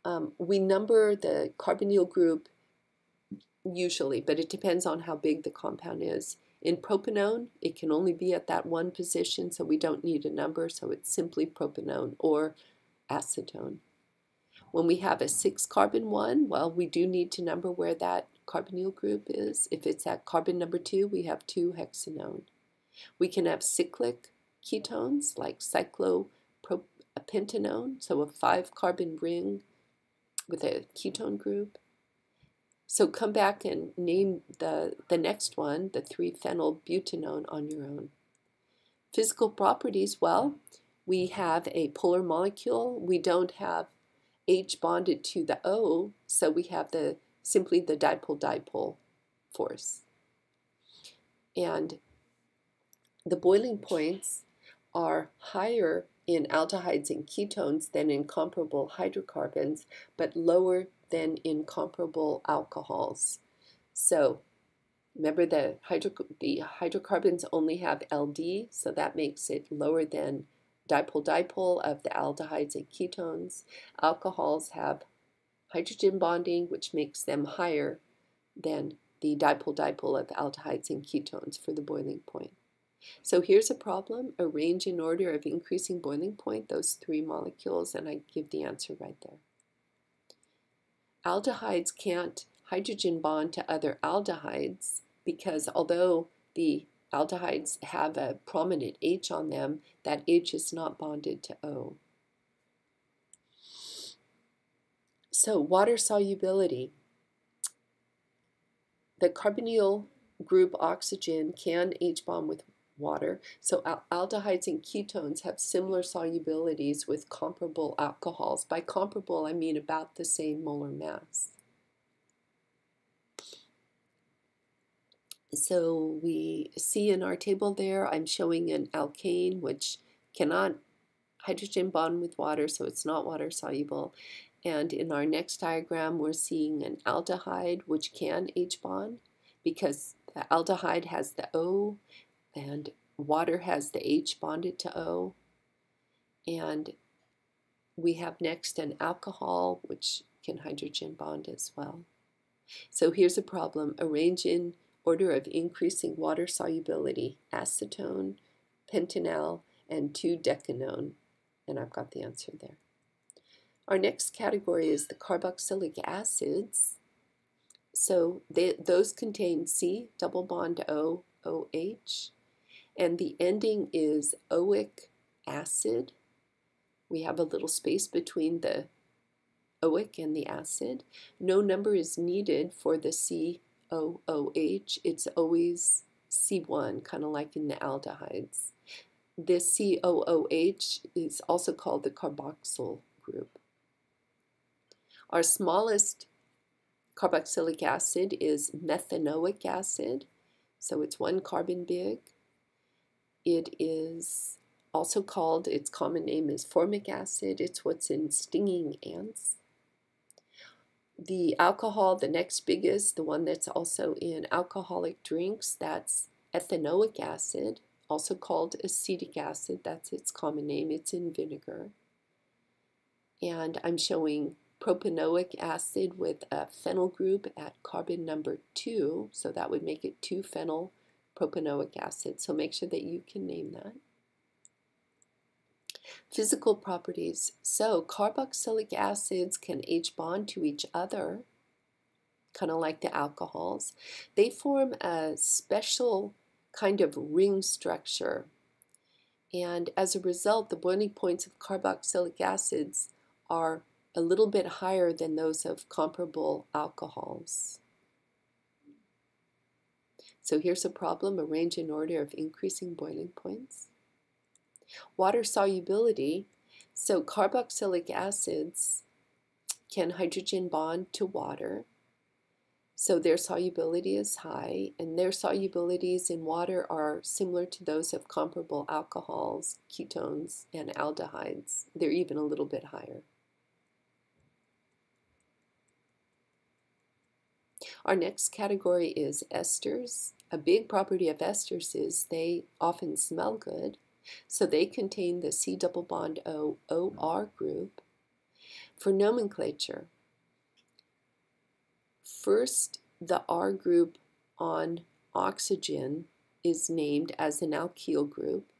um, we number the carbonyl group usually, but it depends on how big the compound is. In propanone, it can only be at that one position, so we don't need a number, so it's simply propanone or acetone. When we have a six carbon one, well, we do need to number where that carbonyl group is. If it's at carbon number two, we have 2-hexanone. We can have cyclic ketones like cyclopentanone, so a five carbon ring with a ketone group. So come back and name the, the next one, the 3-phenyl butanone on your own. Physical properties, well, we have a polar molecule. We don't have H bonded to the O, so we have the simply the dipole-dipole force. And the boiling points are higher in aldehydes and ketones than in comparable hydrocarbons, but lower than in comparable alcohols. So remember the, hydro the hydrocarbons only have LD, so that makes it lower than dipole-dipole of the aldehydes and ketones. Alcohols have hydrogen bonding, which makes them higher than the dipole-dipole of aldehydes and ketones for the boiling point. So here's a problem, arrange in order of increasing boiling point those three molecules, and I give the answer right there. Aldehydes can't hydrogen bond to other aldehydes because although the aldehydes have a prominent H on them, that H is not bonded to O. So water solubility. The carbonyl group oxygen can H bond with water. So aldehydes and ketones have similar solubilities with comparable alcohols. By comparable, I mean about the same molar mass. So we see in our table there, I'm showing an alkane which cannot hydrogen bond with water, so it's not water soluble. And in our next diagram, we're seeing an aldehyde, which can H bond because the aldehyde has the O and water has the H bonded to O. And we have next an alcohol, which can hydrogen bond as well. So here's a problem. Arrange in order of increasing water solubility, acetone, pentanal, and 2-decanone. And I've got the answer there. Our next category is the carboxylic acids. So they, those contain C double bond O, OH, and the ending is oic acid. We have a little space between the oic and the acid. No number is needed for the COOH. It's always C1, kind of like in the aldehydes. This COOH is also called the carboxyl group. Our smallest carboxylic acid is methanoic acid, so it's one carbon big. It is also called, its common name is formic acid. It's what's in stinging ants. The alcohol, the next biggest, the one that's also in alcoholic drinks, that's ethanoic acid, also called acetic acid. That's its common name. It's in vinegar. And I'm showing propanoic acid with a phenyl group at carbon number 2, so that would make it 2-phenyl propanoic acid. So make sure that you can name that. Physical properties. So carboxylic acids can H bond to each other, kind of like the alcohols. They form a special kind of ring structure. And as a result, the boiling points of carboxylic acids are a little bit higher than those of comparable alcohols. So here's a problem, arrange in order of increasing boiling points. Water solubility, so carboxylic acids can hydrogen bond to water. So their solubility is high, and their solubilities in water are similar to those of comparable alcohols, ketones, and aldehydes. They're even a little bit higher. Our next category is esters. A big property of esters is they often smell good. So they contain the C double bond O OR group. For nomenclature, first the R group on oxygen is named as an alkyl group,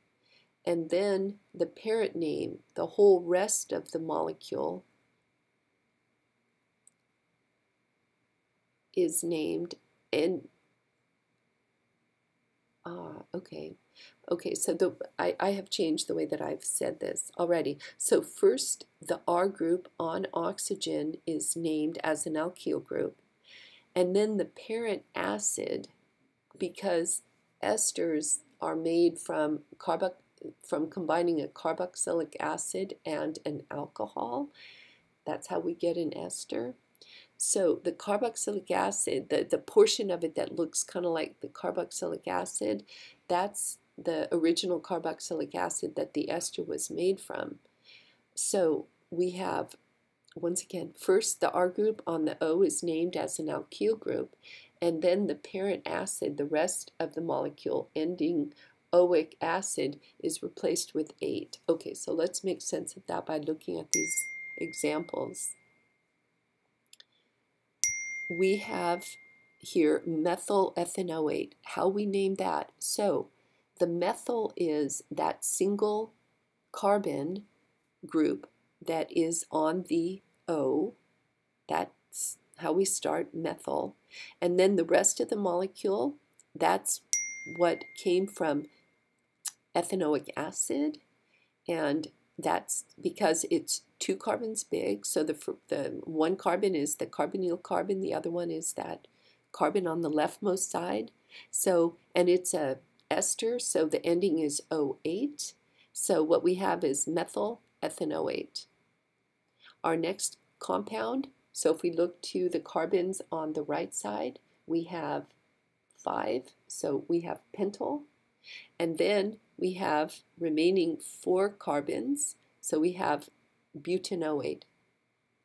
and then the parent name, the whole rest of the molecule, is named and ah okay. Okay so the I, I have changed the way that I've said this already. So first the R group on oxygen is named as an alkyl group. And then the parent acid because esters are made from carbo from combining a carboxylic acid and an alcohol that's how we get an ester so the carboxylic acid, the, the portion of it that looks kind of like the carboxylic acid, that's the original carboxylic acid that the ester was made from. So we have, once again, first the R group on the O is named as an alkyl group, and then the parent acid, the rest of the molecule ending oic acid, is replaced with ate. Okay, so let's make sense of that by looking at these examples we have here methyl ethanoate. How we name that? So the methyl is that single carbon group that is on the O. That's how we start methyl. And then the rest of the molecule, that's what came from ethanoic acid. And that's because it's two carbons big. So the, the one carbon is the carbonyl carbon, the other one is that carbon on the leftmost side. So, and it's a ester, so the ending is oate. So what we have is methyl ethanoate. Our next compound, so if we look to the carbons on the right side, we have five, so we have pentyl, and then we have remaining four carbons, so we have butanoate,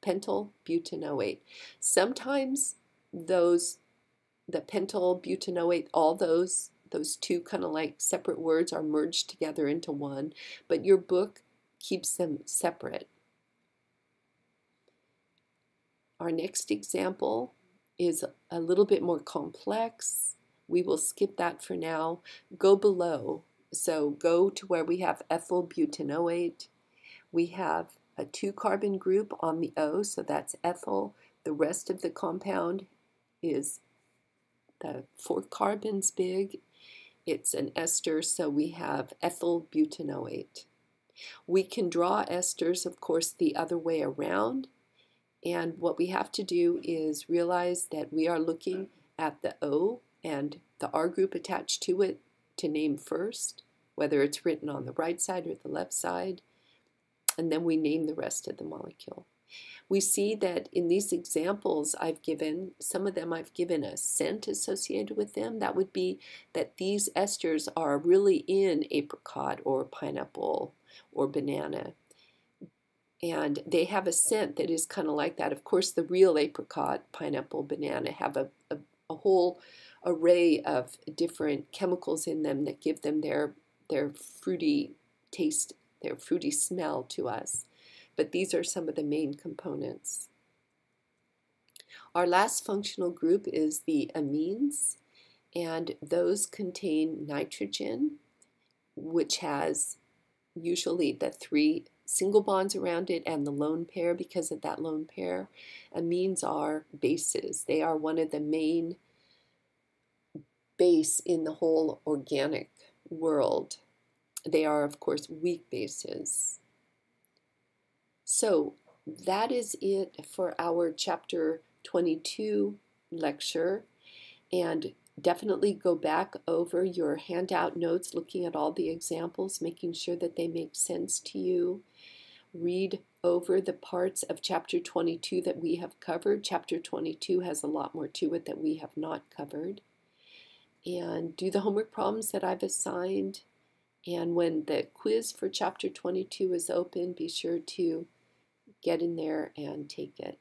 pentyl butanoate. Sometimes those, the pentyl butanoate, all those those two kind of like separate words are merged together into one, but your book keeps them separate. Our next example is a little bit more complex. We will skip that for now. Go below. So go to where we have ethyl butanoate. We have a two carbon group on the O, so that's ethyl. The rest of the compound is the four carbons big it's an ester, so we have ethyl butanoate. We can draw esters, of course, the other way around. And what we have to do is realize that we are looking at the O and the R group attached to it to name first, whether it's written on the right side or the left side. And then we name the rest of the molecule. We see that in these examples I've given, some of them I've given a scent associated with them. That would be that these esters are really in apricot or pineapple or banana. And they have a scent that is kind of like that. Of course, the real apricot, pineapple, banana have a, a, a whole array of different chemicals in them that give them their, their fruity taste, their fruity smell to us but these are some of the main components. Our last functional group is the amines, and those contain nitrogen, which has usually the three single bonds around it and the lone pair because of that lone pair. Amines are bases. They are one of the main base in the whole organic world. They are, of course, weak bases. So that is it for our chapter 22 lecture. And definitely go back over your handout notes, looking at all the examples, making sure that they make sense to you. Read over the parts of chapter 22 that we have covered. Chapter 22 has a lot more to it that we have not covered. And do the homework problems that I've assigned. And when the quiz for chapter 22 is open, be sure to get in there and take it.